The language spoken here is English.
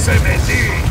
Ese mendigo.